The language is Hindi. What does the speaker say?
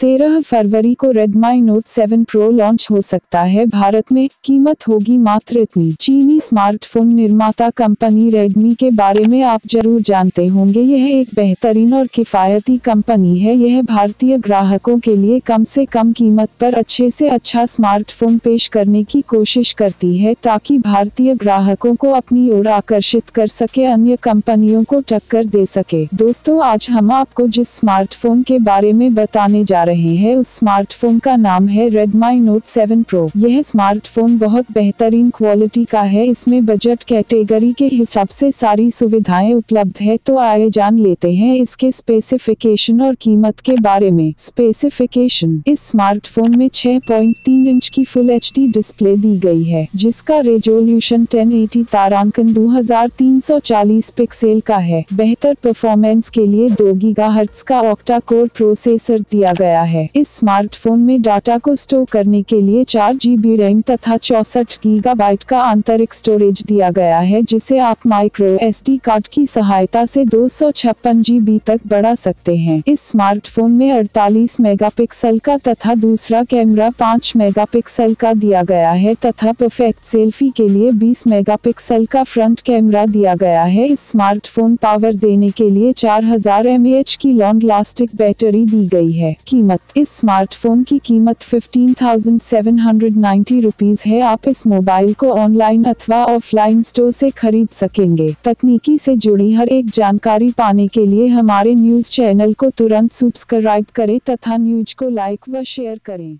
तेरह फरवरी को रेडमी नोट 7 प्रो लॉन्च हो सकता है। भारत में कीमत होगी मात्र इतनी। चीनी स्मार्टफ़ोन निर्माता कंपनी रेडमी के बारे में आप ज़रूर जानते होंगे। यह एक बेहतरीन और किफायती कंपनी है। यह भारतीय ग्राहकों के लिए कम से कम कीमत पर अच्छे से अच्छा स्मार्टफ़ोन पेश करने की कोशिश करती है, ताकि भारतीय ग्राहकों को अपनी ओर आकर्षित कर सके, अन्य कंपनियों को टक्कर दे सके। दोस्तों, आज हम आपको जिस स्मार्टफ़ोन के बारे में बताने जा रहे रहे हैं, उस स्मार्टफ़ोन का नाम है Redmi Note 7 Pro यह स्मार्टफ़ोन बहुत बेहतरीन क्वालिटी का है, इसमें बजट कैटेगरी के हिसाब से सारी सुविधाएँ उपलब्ध है तो आए जान लेते हैं इसके स्पेसिफिकेशन और कीमत के बारे में। स्पेसिफिकेशन इस स्मार्टफ़ोन में 6.3 इंच की फुल एच डिस्प्ले दी गई है, जिसका रेजोल्यूशन 1080 तारांकन 2340 पिक्सल का है। बेहतर परफॉर्मेंस के लिए दो गीगा का ऑक्टा कोर प्रोसेसर दिया गया गया है। इस स्मार्टफ़ोन में डाटा को स्टोर करने के लिए चार जीबी रैम तथा चौसठ गीगाबाइट का आंतरिक स्टोरेज दिया गया है, जिसे आप माइक्रो एसडी कार्ड की सहायता से दो जीबी तक बढ़ा सकते हैं। इस स्मार्टफ़ोन में 48 मेगापिक्सल का तथा दूसरा कैमरा 5 मेगापिक्सल का दिया गया है तथा परफेक्ट सेल्फी के लिए 20 मेगापिक्सल का फ्रंट कैमरा दिया गया है। इस स्मार्टफ़ोन पावर देने के लिए 4000 हज़ार की लॉन्ग लास्टिक बैटरी दी गई है। कीमत कीमत। इस स्मार्टफ़ोन की कीमत fifteen thousand seven hundred ninety rupees है। आप इस मोबाइल को ऑनलाइन अथवा ऑफलाइन स्टोर से खरीद सकेंगे। तकनीकी से जुड़ी हर एक जानकारी पाने के लिए हमारे न्यूज़ चैनल को तुरंत सब्सक्राइब करें तथा न्यूज़ को लाइक व शेयर करें।